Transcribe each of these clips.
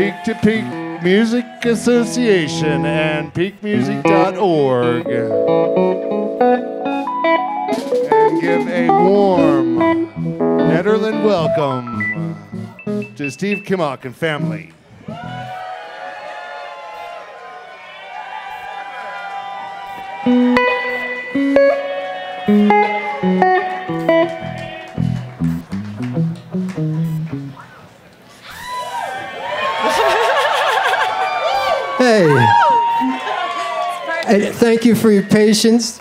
Peak to Peak Music Association and peakmusic.org. And give a warm Nederland welcome to Steve Kimock and family. Thank you for your patience.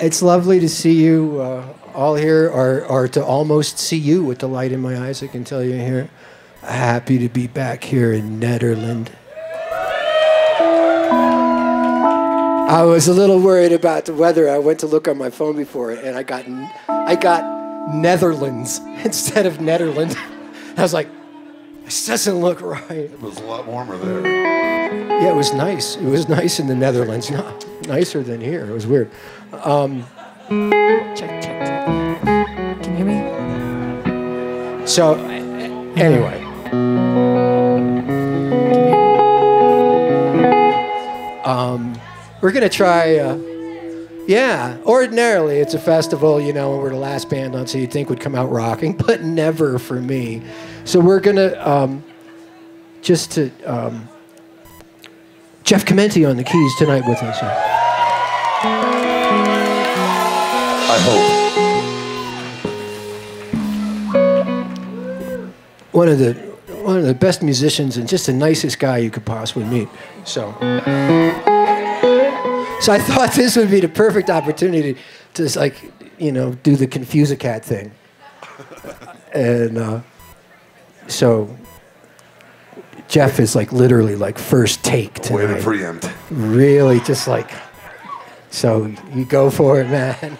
It's lovely to see you uh, all here, or, or to almost see you with the light in my eyes. I can tell you here. Happy to be back here in Nederland. I was a little worried about the weather. I went to look on my phone before, and I got I got Netherlands instead of Nederland. I was like, this doesn't look right. It was a lot warmer there. Yeah, it was nice. It was nice in the Netherlands. No, nicer than here. It was weird. Um, check, check, check. Can you hear me? So, anyway. Um, we're gonna try. Uh, yeah, ordinarily it's a festival, you know, and we're the last band on, so you'd think would come out rocking, but never for me. So we're gonna um, just to. Um, Jeff Chimenti on the keys tonight with us. I hope. One of the one of the best musicians and just the nicest guy you could possibly meet. So, so I thought this would be the perfect opportunity to just like you know do the confuse a cat thing, and uh, so Jeff is like literally like first take hope. Way to tonight. preempt. Really, just like so you go for it, man.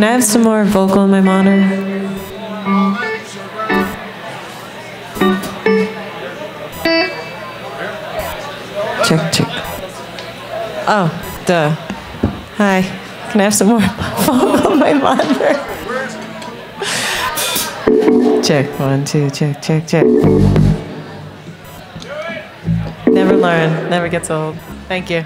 Can I have some more vocal in my monitor? Check, check. Oh, duh. Hi. Can I have some more vocal in my monitor? Check, one, two, check, check, check. Never learn, never gets old. Thank you.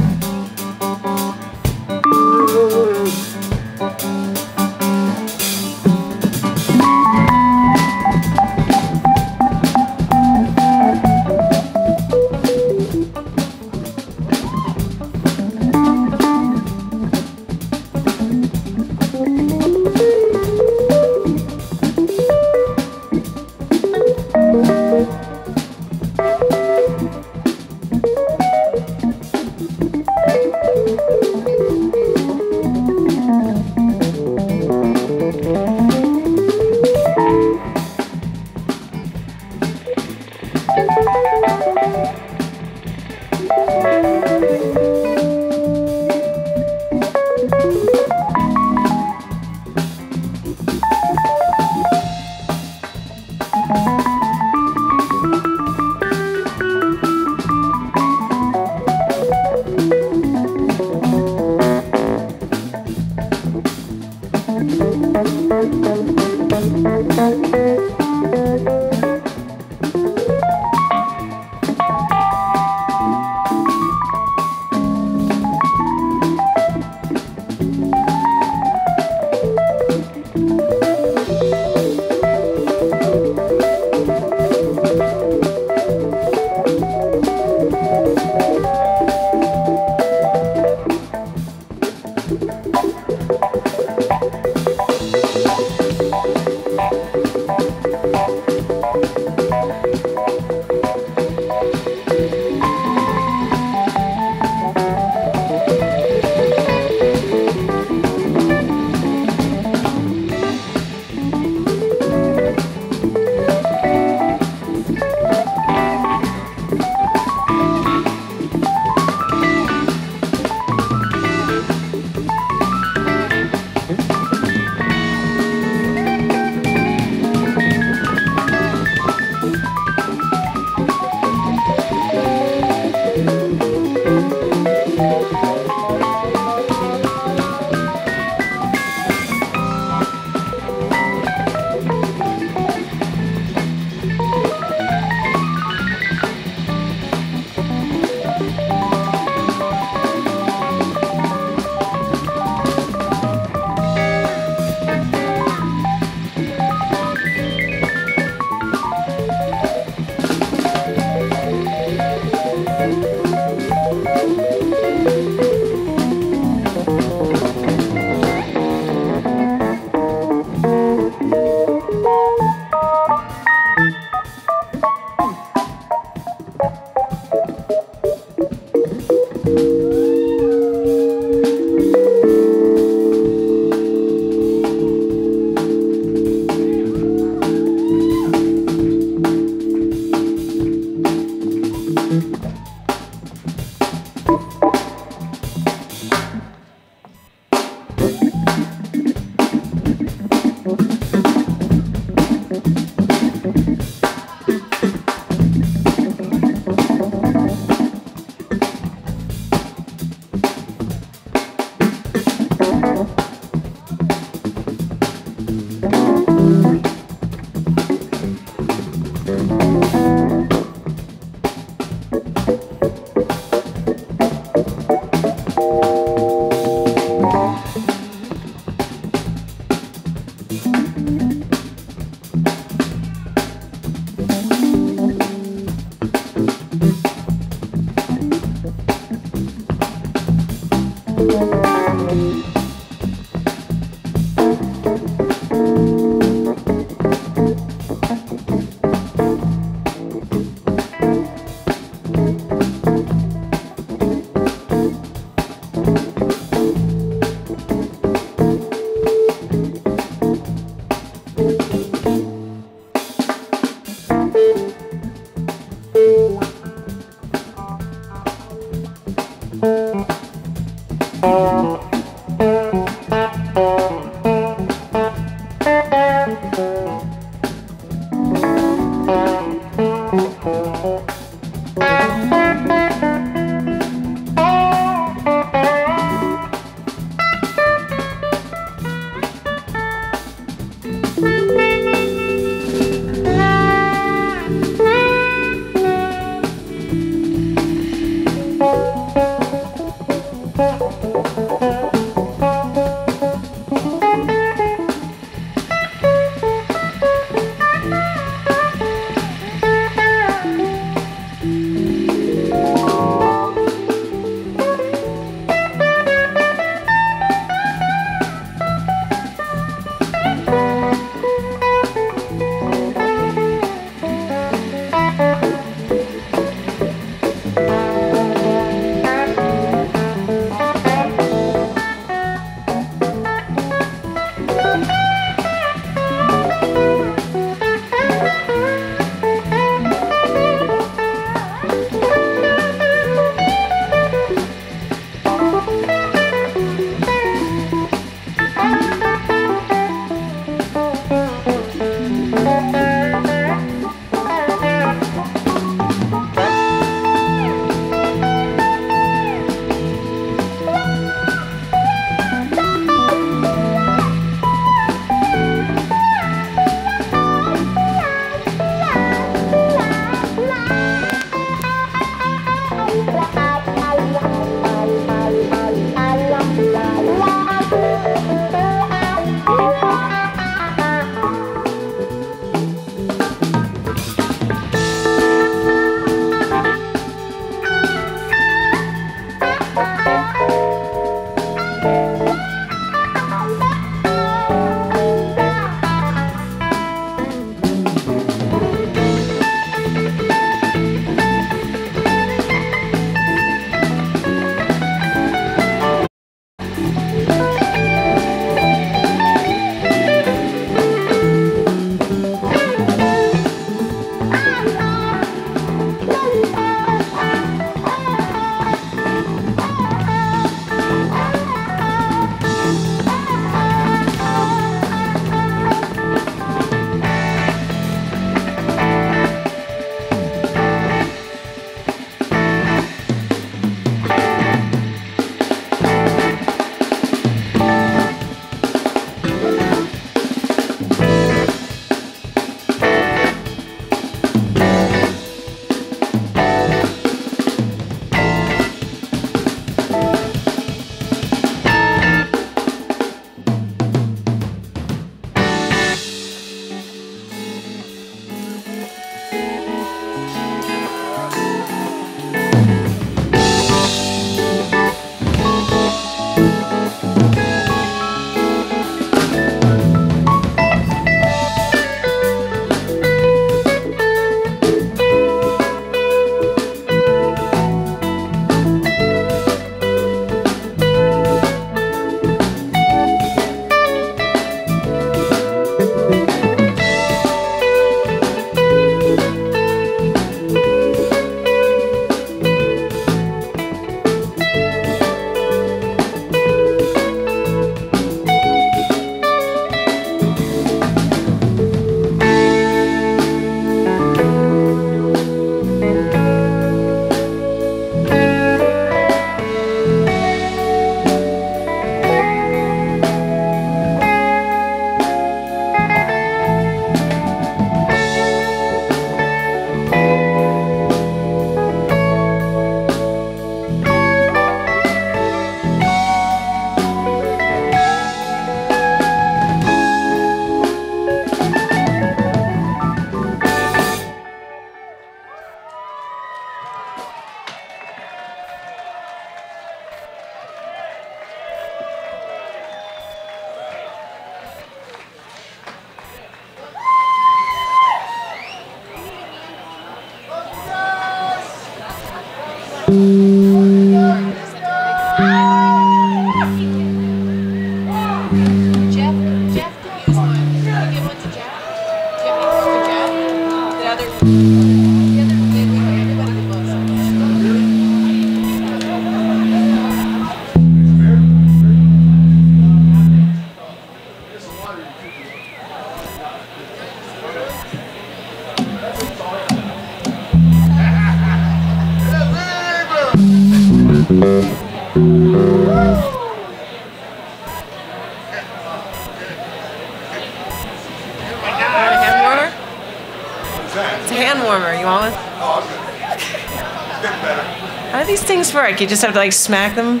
You just have to like smack them?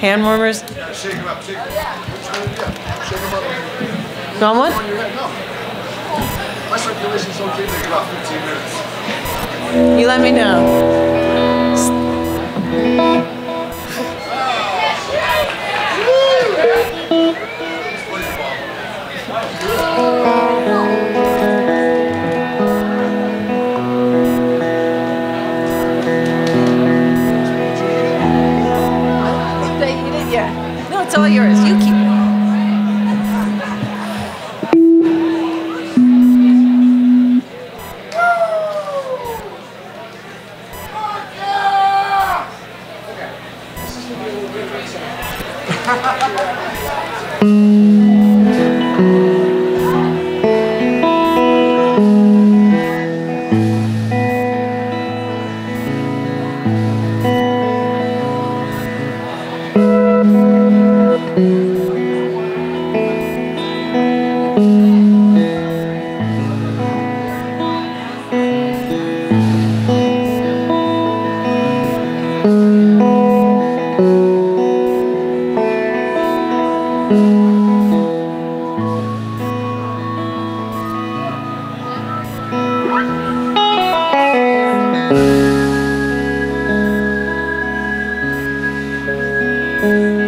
Hand warmers? Yeah, Shake him up, shake him up. Shake him up. You want one? On your head, no. My circulation's okay, take about 15 minutes. You let me know. Have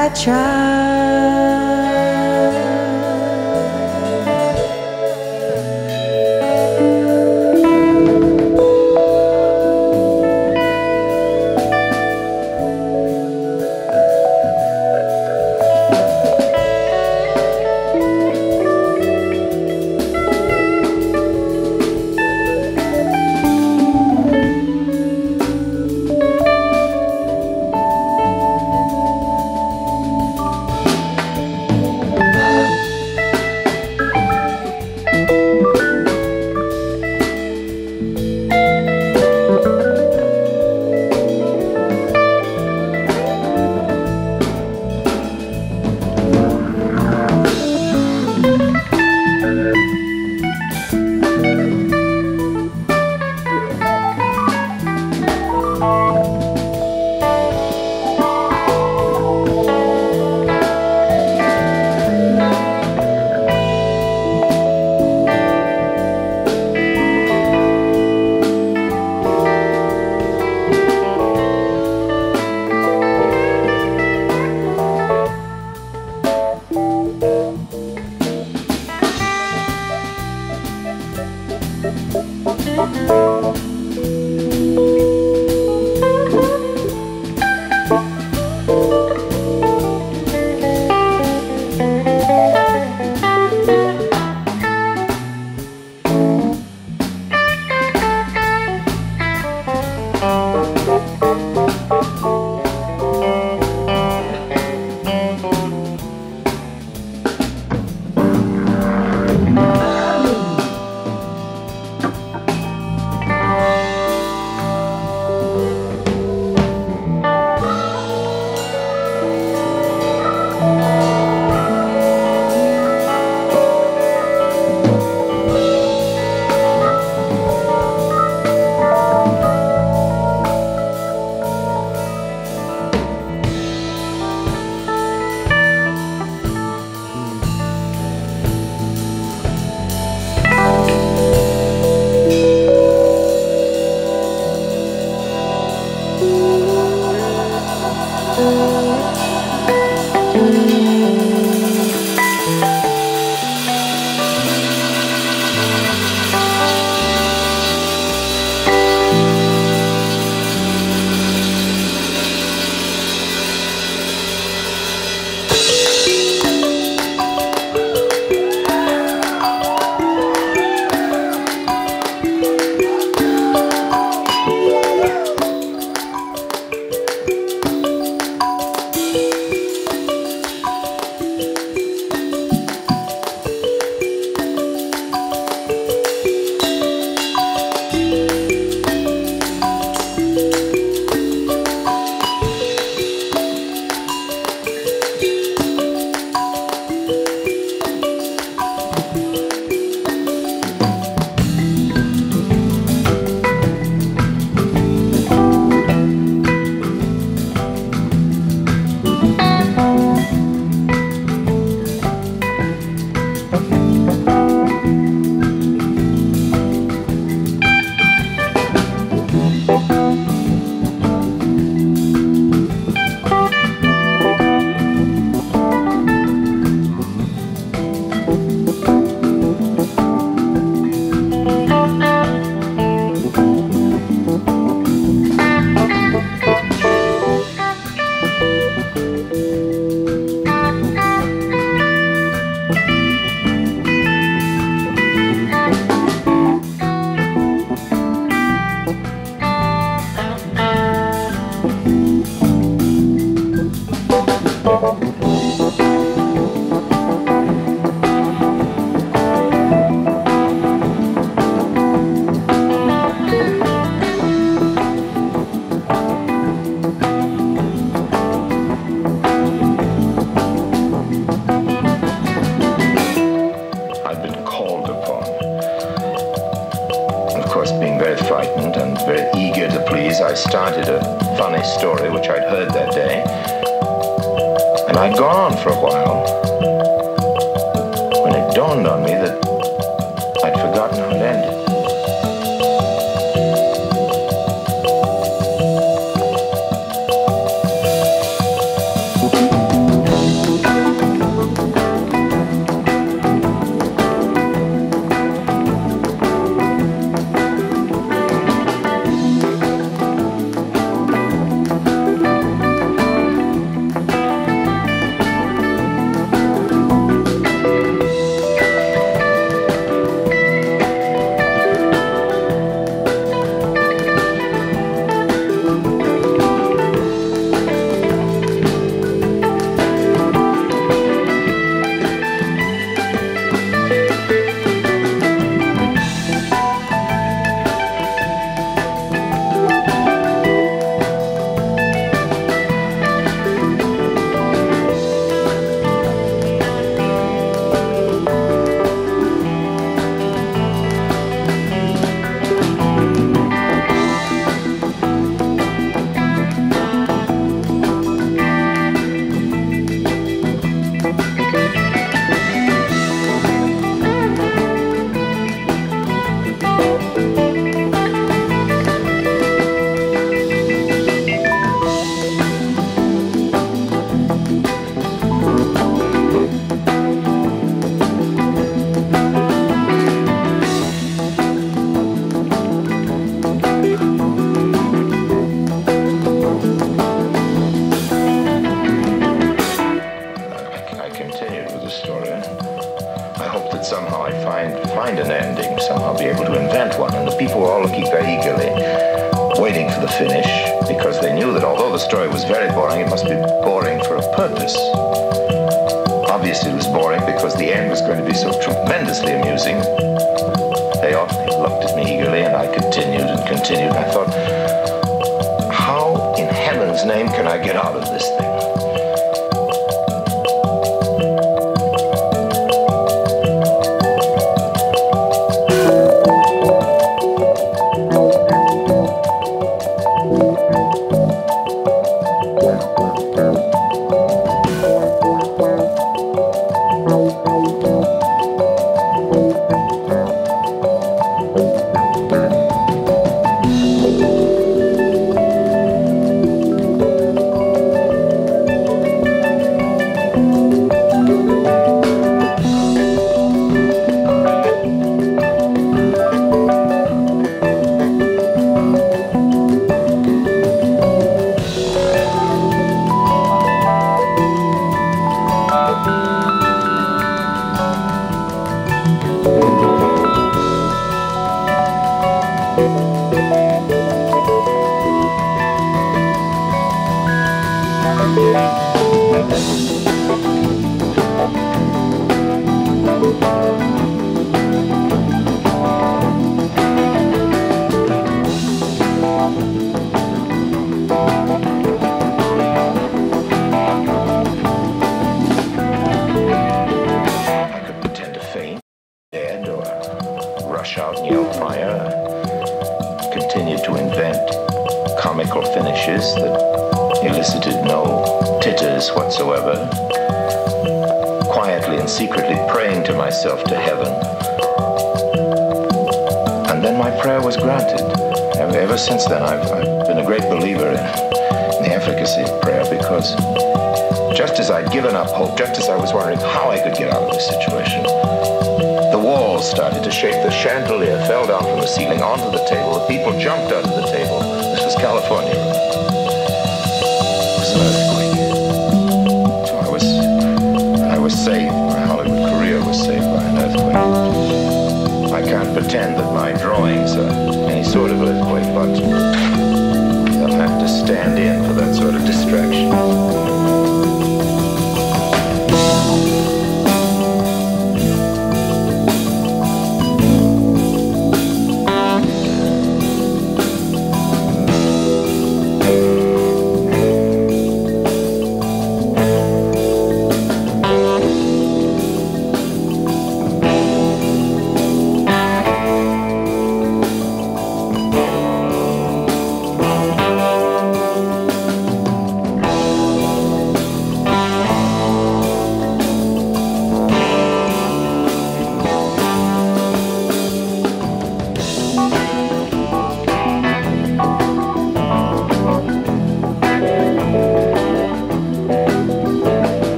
I tried.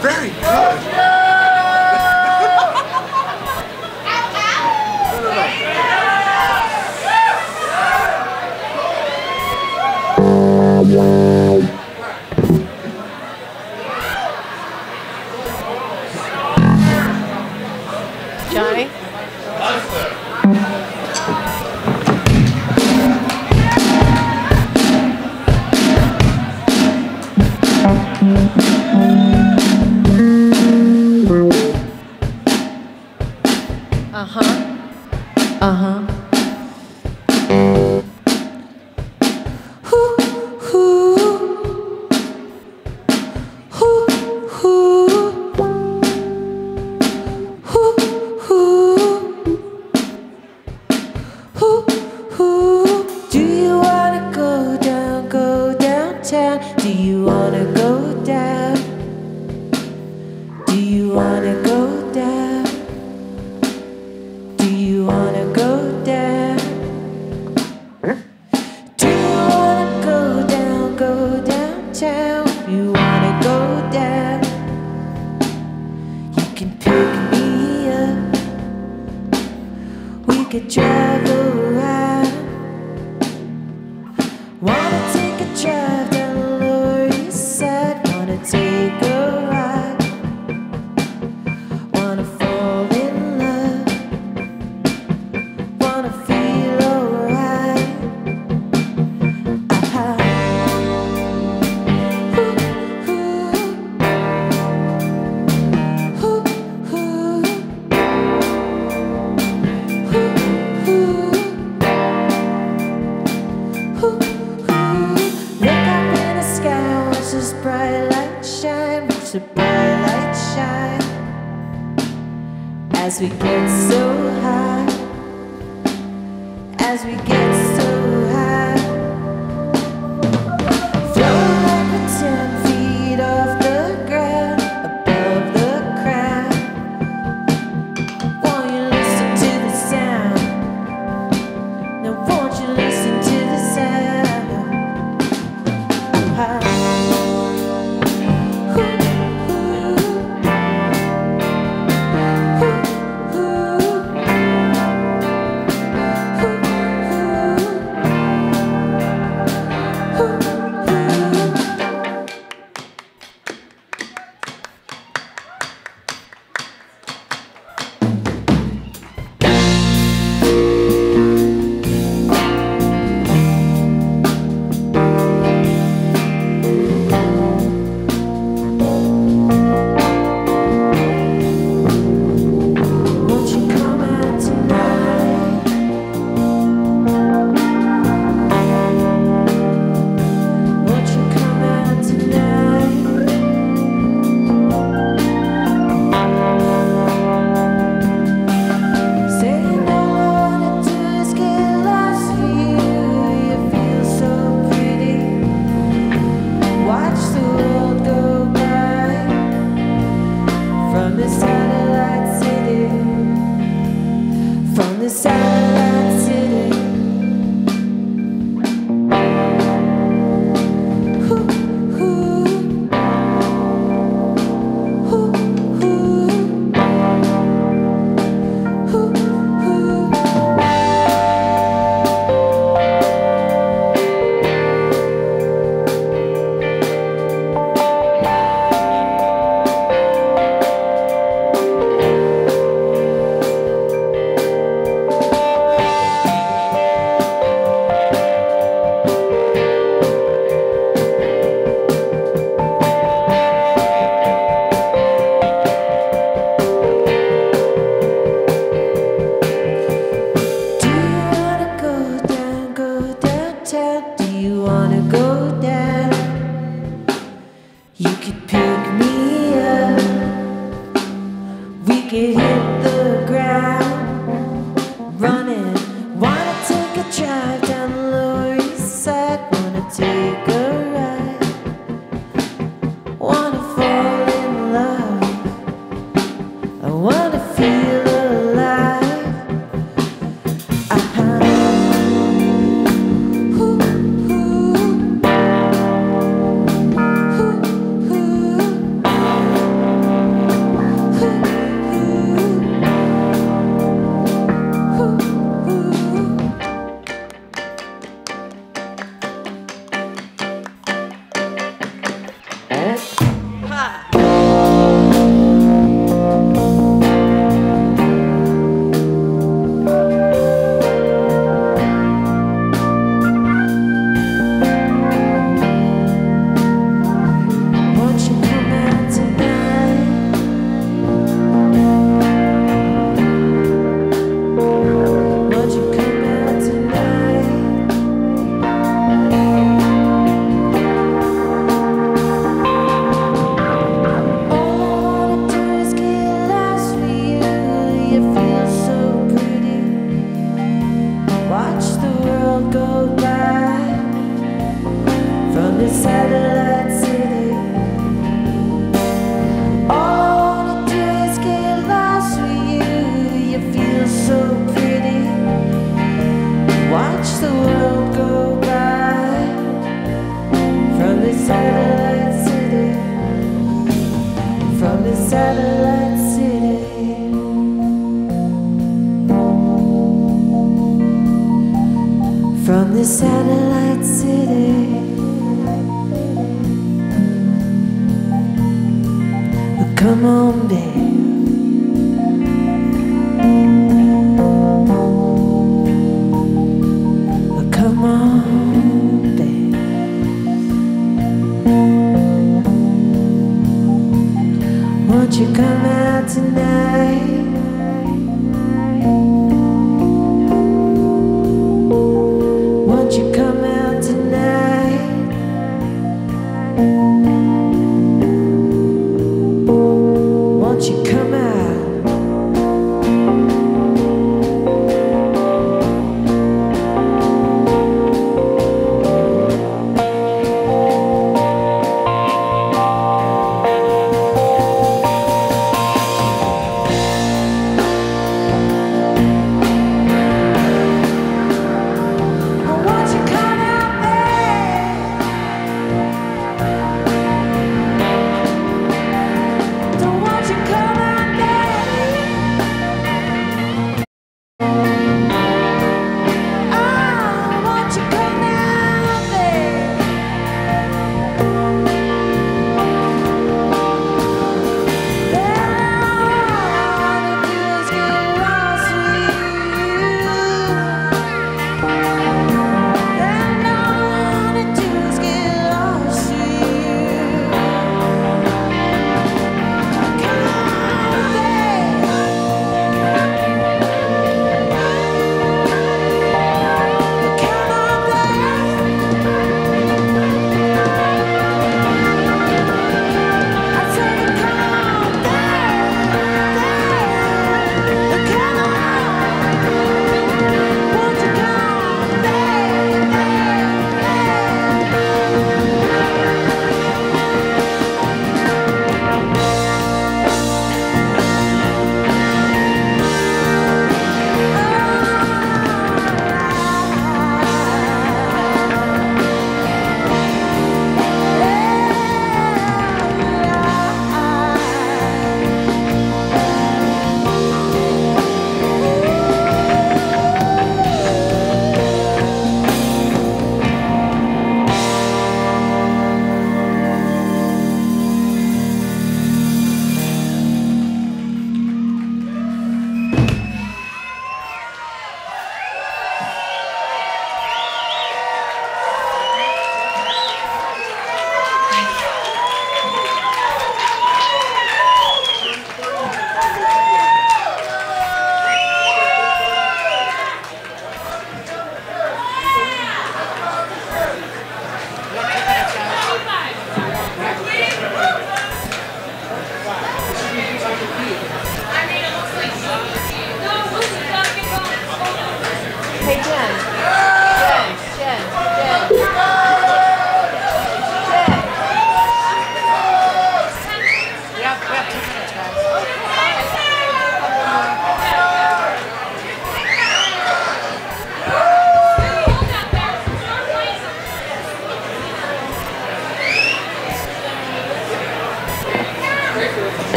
Very good.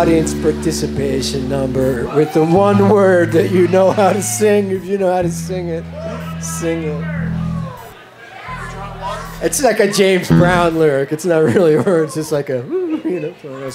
audience participation number with the one word that you know how to sing. If you know how to sing it, sing it. It's like a James Brown lyric. It's not really a word. It's just like a, you know.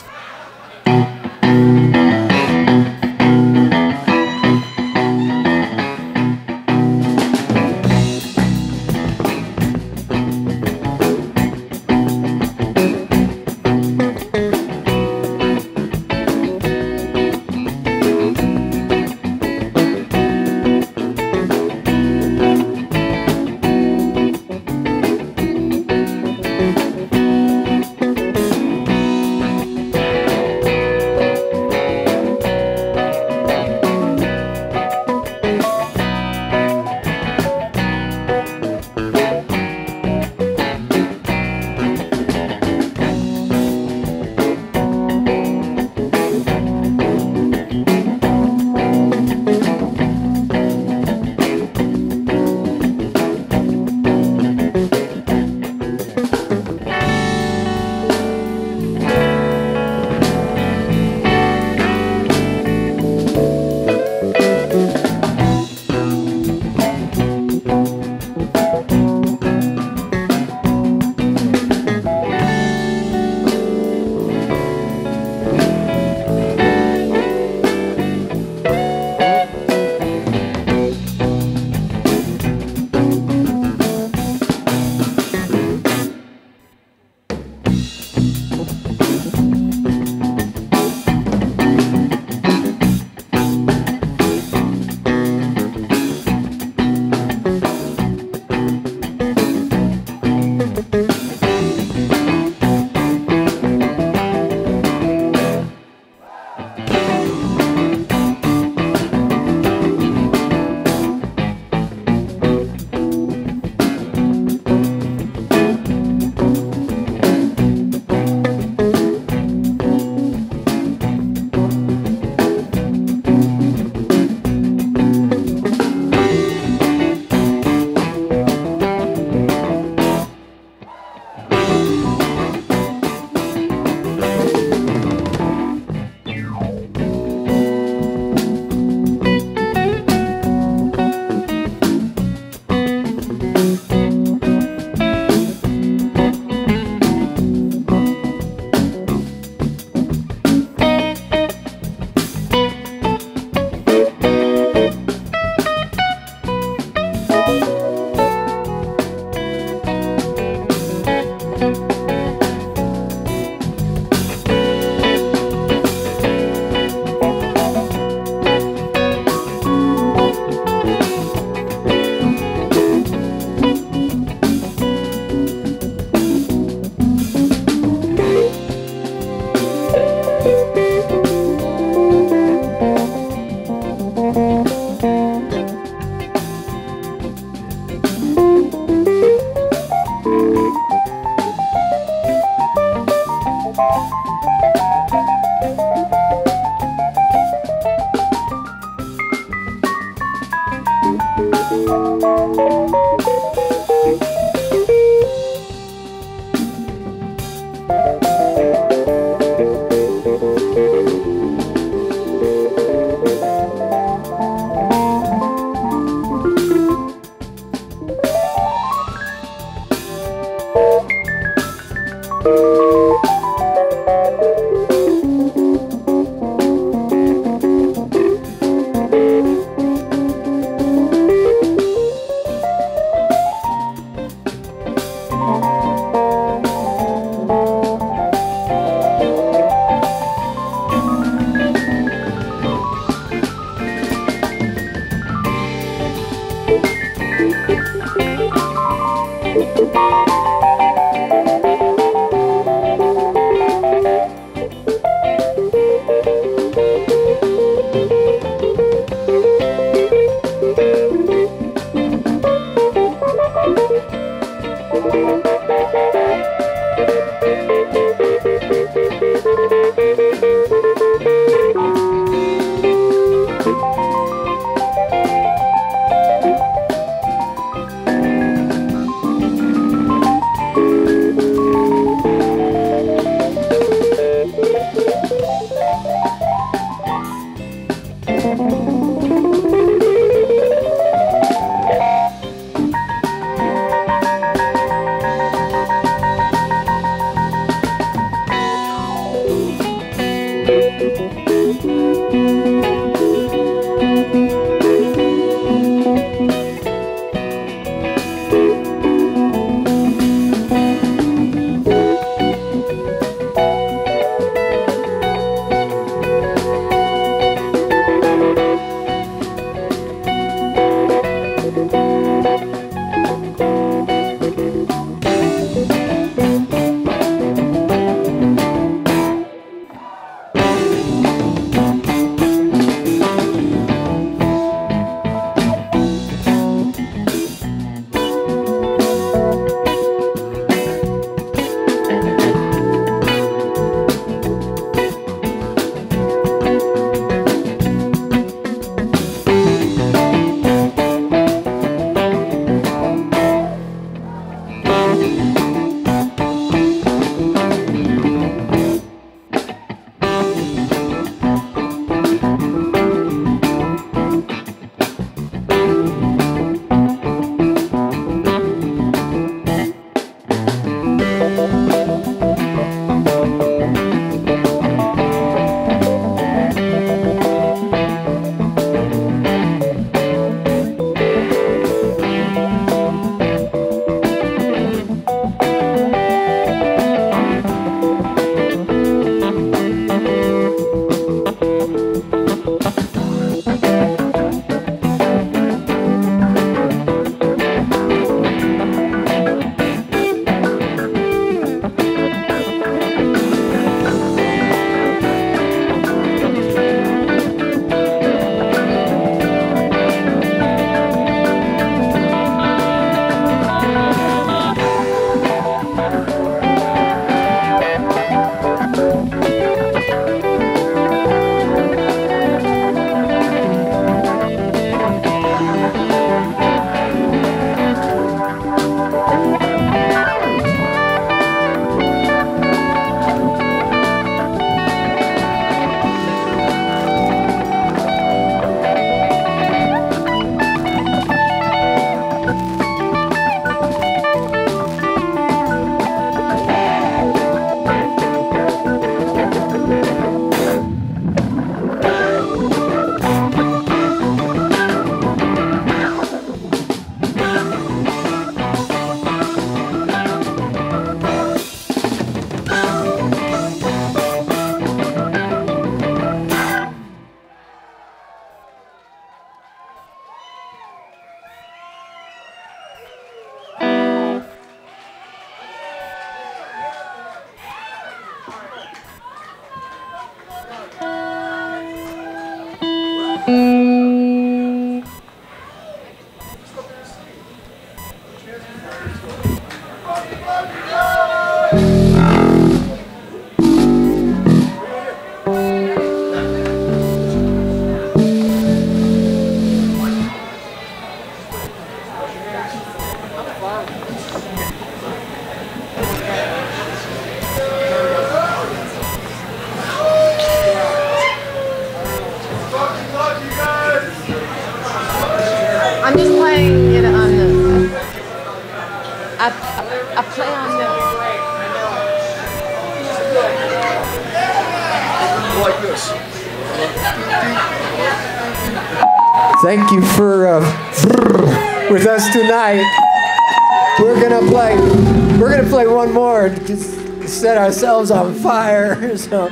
ourselves on fire. So,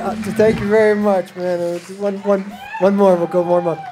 uh, thank you very much, man. Uh, one, one, one more. We'll go warm up.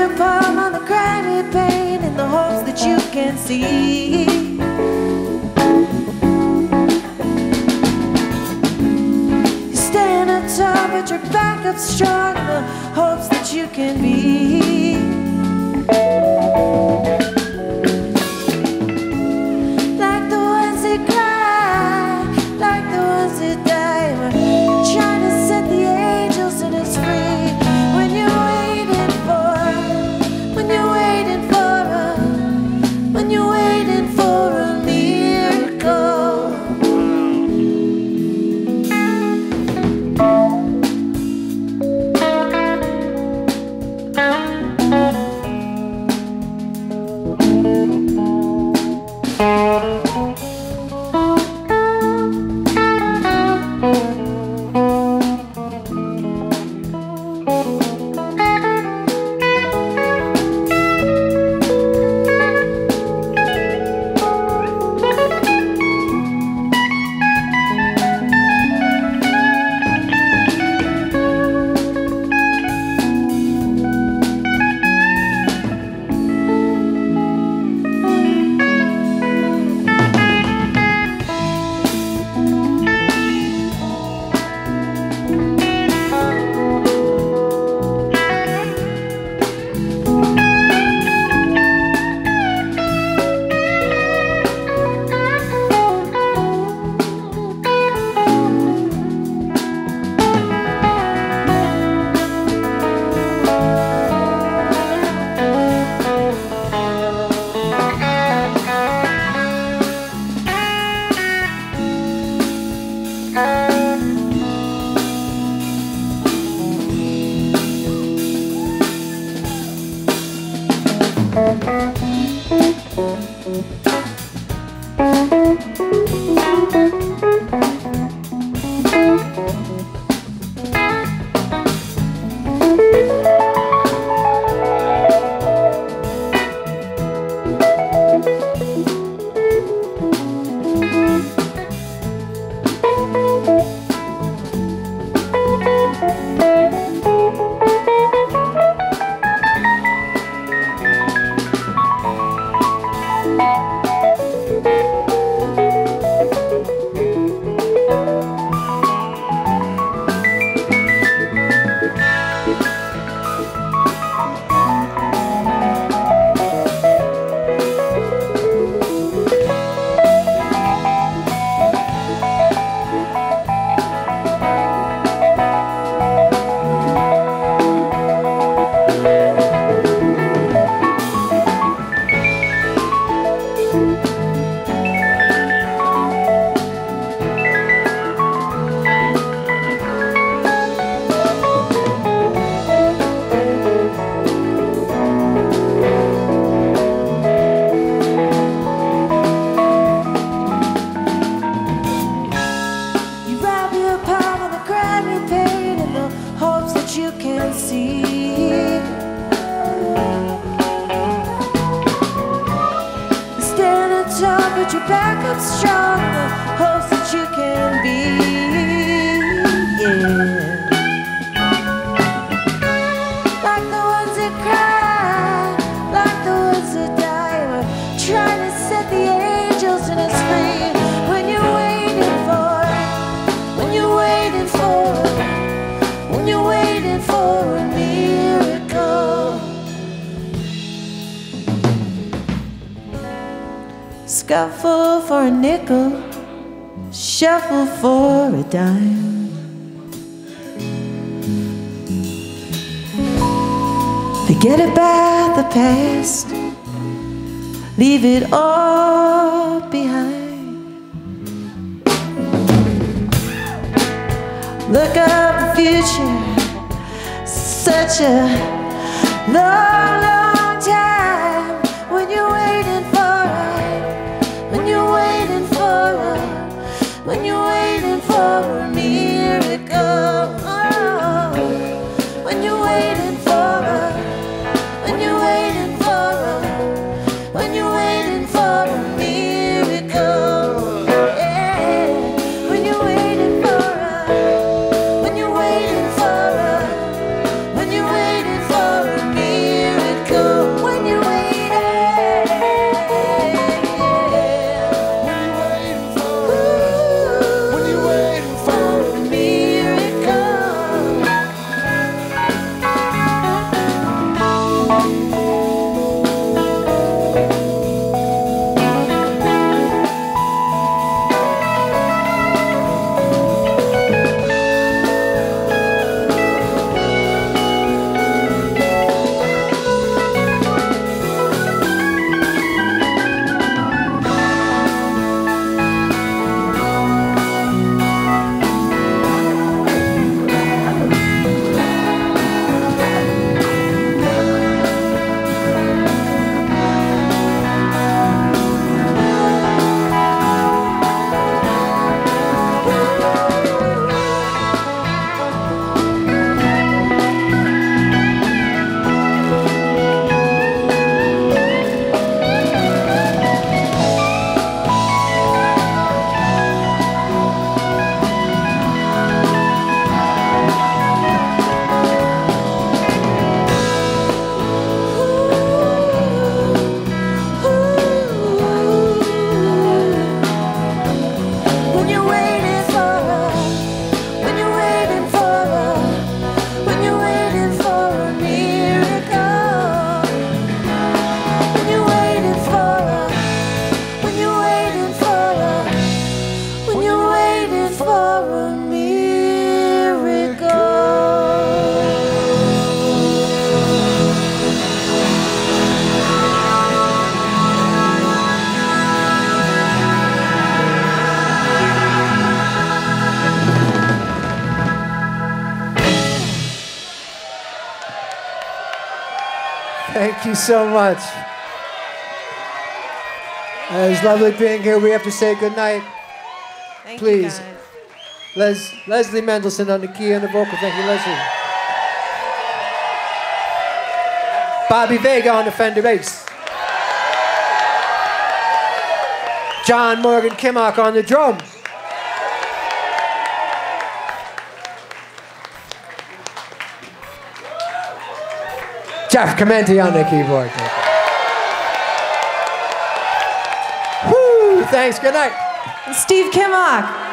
your palm on the crappy pane in the hopes that you can see. You stand up tall, but your back up strong in the hopes that you can be. Scuffle for a nickel, shuffle for a dime. Forget about the past, leave it all behind. Look up the future, such a long, so much. Uh, it's lovely being here. We have to say goodnight. Thank Please. Les- Leslie Mendelson on the key and the vocal. Thank you, Leslie. Bobby Vega on the Fender bass. John Morgan Kimock on the drums. Jeff Chimenti on the keyboard. Thanks. Good night. Steve Kimock.